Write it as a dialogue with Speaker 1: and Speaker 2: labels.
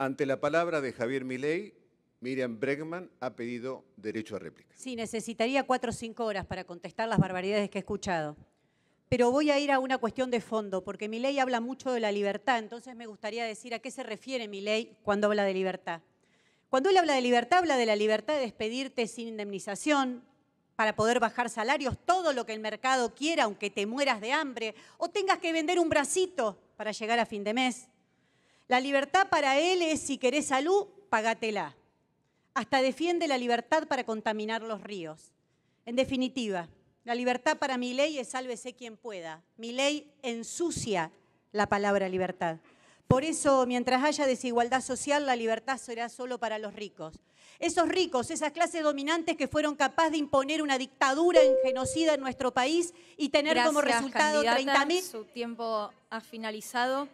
Speaker 1: Ante la palabra de Javier Milei, Miriam Bregman ha pedido derecho a réplica.
Speaker 2: Sí, necesitaría cuatro o cinco horas para contestar las barbaridades que he escuchado. Pero voy a ir a una cuestión de fondo, porque mi ley habla mucho de la libertad, entonces me gustaría decir a qué se refiere mi ley cuando habla de libertad. Cuando él habla de libertad, habla de la libertad de despedirte sin indemnización, para poder bajar salarios, todo lo que el mercado quiera, aunque te mueras de hambre, o tengas que vender un bracito para llegar a fin de mes. La libertad para él es, si querés salud, pagatela. Hasta defiende la libertad para contaminar los ríos. En definitiva, la libertad para mi ley es sálvese quien pueda. Mi ley ensucia la palabra libertad. Por eso, mientras haya desigualdad social, la libertad será solo para los ricos. Esos ricos, esas clases dominantes que fueron capaces de imponer una dictadura en genocida en nuestro país y tener como resultado 30.000...
Speaker 3: Su tiempo ha finalizado.